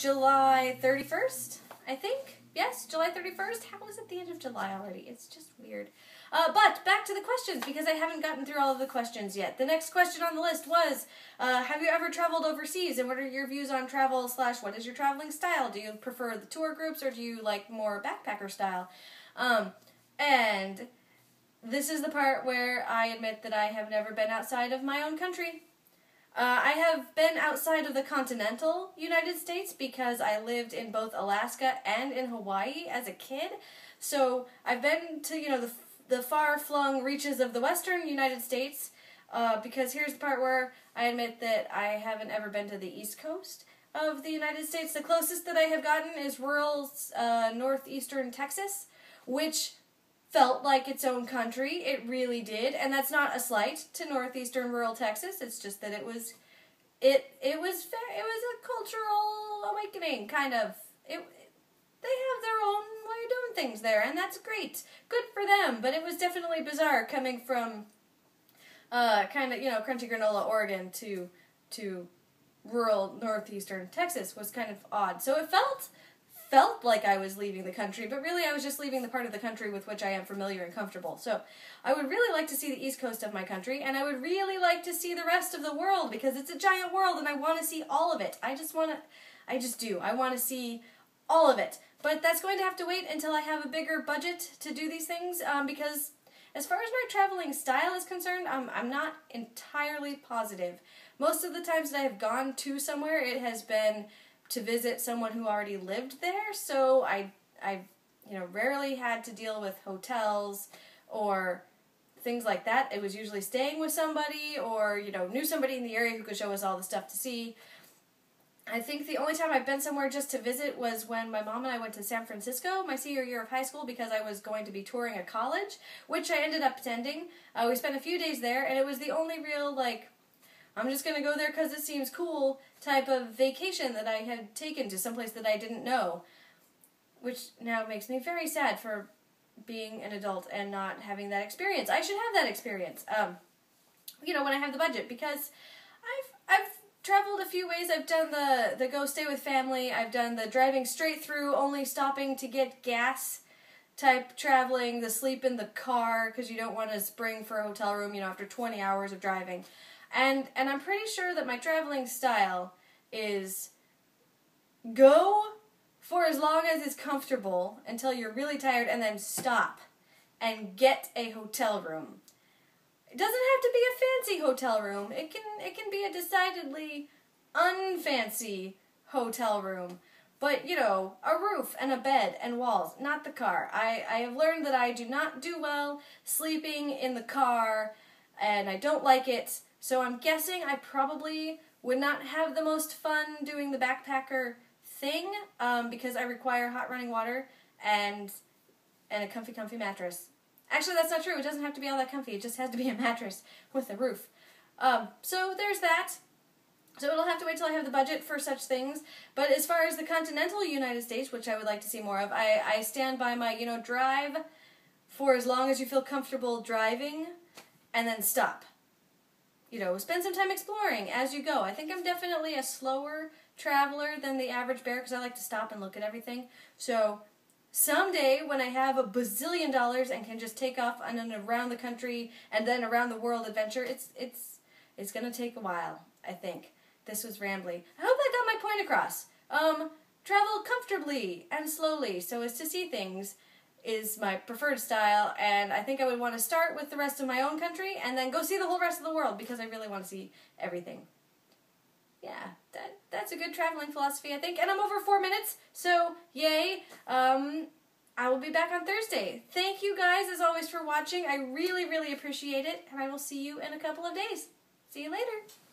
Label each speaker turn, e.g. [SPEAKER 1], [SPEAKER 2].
[SPEAKER 1] July 31st, I think. Yes, July 31st. How is it the end of July already? It's just weird. Uh, but back to the questions because I haven't gotten through all of the questions yet. The next question on the list was uh, Have you ever traveled overseas and what are your views on travel slash what is your traveling style? Do you prefer the tour groups or do you like more backpacker style? Um, and this is the part where I admit that I have never been outside of my own country. Uh, I have been outside of the continental United States because I lived in both Alaska and in Hawaii as a kid. So I've been to, you know, the, the far flung reaches of the western United States uh, because here's the part where I admit that I haven't ever been to the east coast of the United States. The closest that I have gotten is rural uh, northeastern Texas, which felt like its own country. It really did, and that's not a slight to northeastern rural Texas. It's just that it was, it it was it was a cultural awakening, kind of. It, they have their own way of doing things there, and that's great. Good for them. But it was definitely bizarre coming from, uh, kind of you know, crunchy granola, Oregon to to rural northeastern Texas was kind of odd. So it felt felt like I was leaving the country, but really I was just leaving the part of the country with which I am familiar and comfortable. So I would really like to see the east coast of my country, and I would really like to see the rest of the world because it's a giant world and I want to see all of it. I just want to, I just do. I want to see all of it. But that's going to have to wait until I have a bigger budget to do these things um, because as far as my traveling style is concerned, um, I'm not entirely positive. Most of the times that I have gone to somewhere, it has been to visit someone who already lived there, so I I you know rarely had to deal with hotels or things like that. It was usually staying with somebody or you know knew somebody in the area who could show us all the stuff to see. I think the only time I've been somewhere just to visit was when my mom and I went to San Francisco my senior year of high school because I was going to be touring a college, which I ended up attending. Uh, we spent a few days there, and it was the only real like I'm just going to go there because it seems cool type of vacation that I had taken to someplace that I didn't know. Which now makes me very sad for being an adult and not having that experience. I should have that experience. Um, you know, when I have the budget because I've I've traveled a few ways. I've done the the go stay with family. I've done the driving straight through, only stopping to get gas type traveling, the sleep in the car because you don't want to spring for a hotel room, you know, after 20 hours of driving. And and I'm pretty sure that my traveling style is go for as long as it's comfortable until you're really tired and then stop and get a hotel room. It doesn't have to be a fancy hotel room. It can it can be a decidedly unfancy hotel room. But, you know, a roof and a bed and walls, not the car. I, I have learned that I do not do well sleeping in the car, and I don't like it. So I'm guessing I probably would not have the most fun doing the backpacker thing um, because I require hot running water and and a comfy, comfy mattress. Actually, that's not true. It doesn't have to be all that comfy. It just has to be a mattress with a roof. Um, so there's that. So it'll have to wait till I have the budget for such things. But as far as the continental United States, which I would like to see more of, I, I stand by my, you know, drive for as long as you feel comfortable driving and then stop you know, spend some time exploring as you go. I think I'm definitely a slower traveler than the average bear because I like to stop and look at everything. So someday when I have a bazillion dollars and can just take off on an around the country and then around the world adventure, it's it's it's gonna take a while. I think this was rambly. I hope I got my point across. Um, travel comfortably and slowly so as to see things is my preferred style, and I think I would want to start with the rest of my own country and then go see the whole rest of the world because I really want to see everything. Yeah, that that's a good traveling philosophy, I think. And I'm over four minutes, so yay. Um, I will be back on Thursday. Thank you guys, as always, for watching. I really, really appreciate it, and I will see you in a couple of days. See you later.